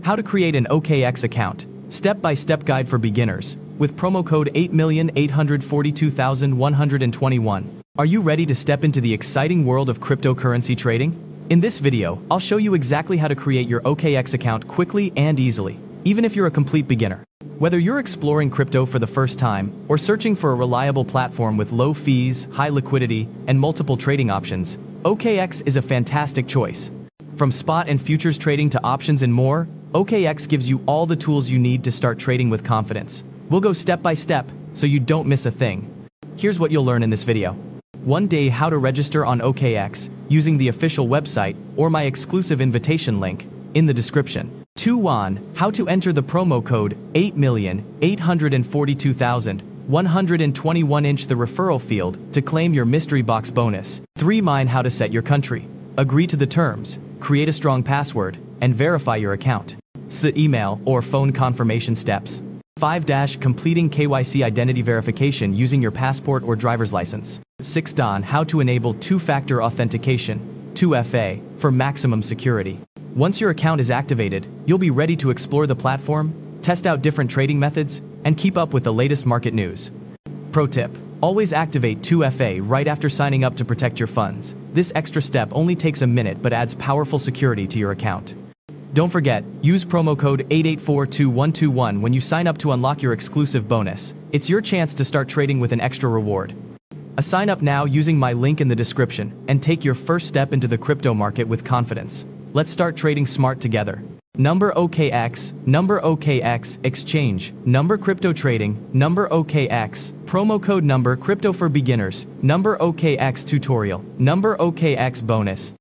How to create an OKX account. Step-by-step guide for beginners. With promo code 8842121. Are you ready to step into the exciting world of cryptocurrency trading? In this video, I'll show you exactly how to create your OKX account quickly and easily, even if you're a complete beginner. Whether you're exploring crypto for the first time or searching for a reliable platform with low fees, high liquidity, and multiple trading options, OKX is a fantastic choice. From spot and futures trading to options and more, OKX gives you all the tools you need to start trading with confidence. We'll go step by step so you don't miss a thing. Here's what you'll learn in this video. One day how to register on OKX using the official website or my exclusive invitation link in the description. 2 1 How to enter the promo code 8842121 inch the referral field to claim your mystery box bonus. 3 Mine how to set your country. Agree to the terms, create a strong password, and verify your account. Email or phone confirmation steps. 5 dash completing KYC identity verification using your passport or driver's license. 6 Don how to enable two-factor authentication, 2FA, for maximum security. Once your account is activated, you'll be ready to explore the platform, test out different trading methods, and keep up with the latest market news. Pro tip, always activate 2FA right after signing up to protect your funds. This extra step only takes a minute but adds powerful security to your account. Don't forget, use promo code 8842121 when you sign up to unlock your exclusive bonus. It's your chance to start trading with an extra reward. A sign up now using my link in the description and take your first step into the crypto market with confidence. Let's start trading smart together. Number OKX, Number OKX, Exchange, Number Crypto Trading, Number OKX, Promo Code Number Crypto for Beginners, Number OKX Tutorial, Number OKX Bonus,